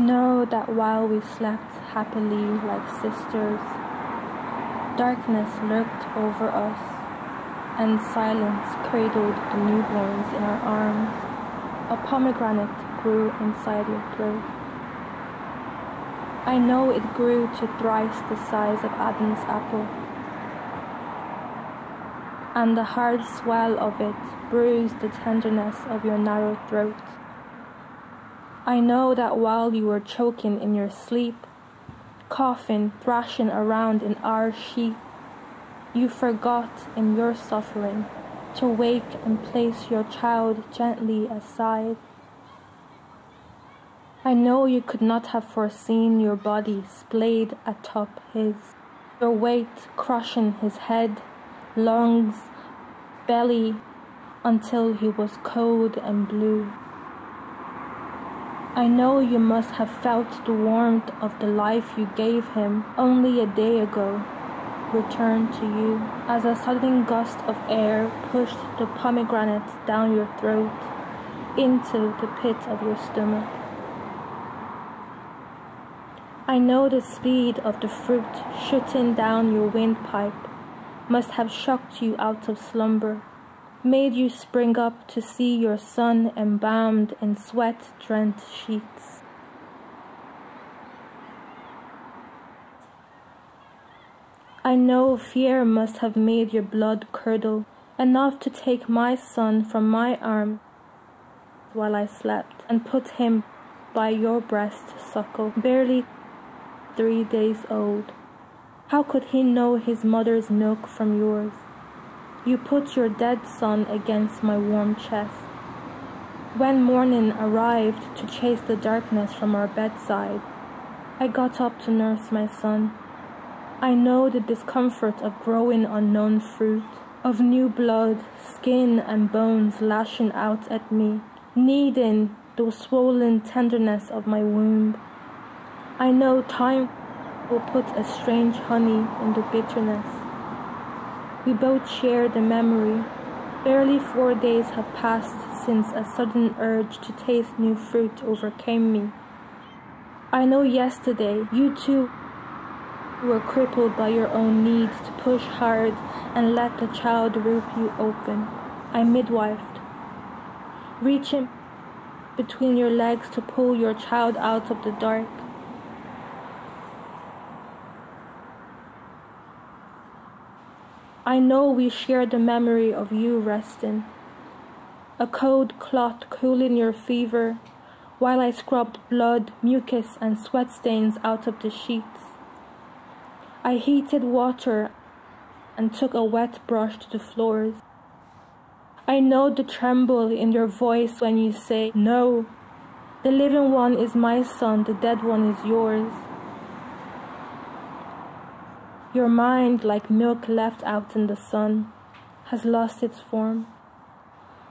know that while we slept happily like sisters, darkness lurked over us and silence cradled the newborns in our arms. A pomegranate grew inside your throat. I know it grew to thrice the size of Adam's apple, and the hard swell of it bruised the tenderness of your narrow throat. I know that while you were choking in your sleep, coughing, thrashing around in our sheet, you forgot in your suffering to wake and place your child gently aside. I know you could not have foreseen your body splayed atop his, your weight crushing his head, lungs, belly, until he was cold and blue. I know you must have felt the warmth of the life you gave him only a day ago return to you as a sudden gust of air pushed the pomegranate down your throat into the pit of your stomach. I know the speed of the fruit shooting down your windpipe must have shocked you out of slumber made you spring up to see your son embalmed in sweat drenched sheets. I know fear must have made your blood curdle, enough to take my son from my arms while I slept, and put him by your breast suckle, barely three days old. How could he know his mother's milk from yours? You put your dead son against my warm chest. When morning arrived to chase the darkness from our bedside, I got up to nurse my son. I know the discomfort of growing unknown fruit, of new blood, skin and bones lashing out at me, needing the swollen tenderness of my womb. I know time will put a strange honey in the bitterness. We both share the memory. Barely four days have passed since a sudden urge to taste new fruit overcame me. I know yesterday you too were crippled by your own need to push hard and let the child rip you open. I midwifed, reaching between your legs to pull your child out of the dark. I know we share the memory of you resting. A cold clot cooling your fever, while I scrubbed blood, mucus, and sweat stains out of the sheets. I heated water and took a wet brush to the floors. I know the tremble in your voice when you say, No, the living one is my son, the dead one is yours. Your mind, like milk left out in the sun, has lost its form.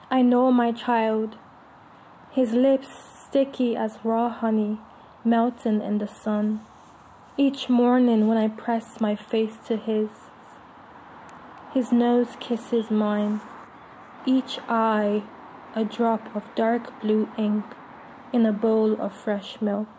I know my child, his lips sticky as raw honey, melting in the sun. Each morning when I press my face to his, his nose kisses mine, each eye a drop of dark blue ink in a bowl of fresh milk.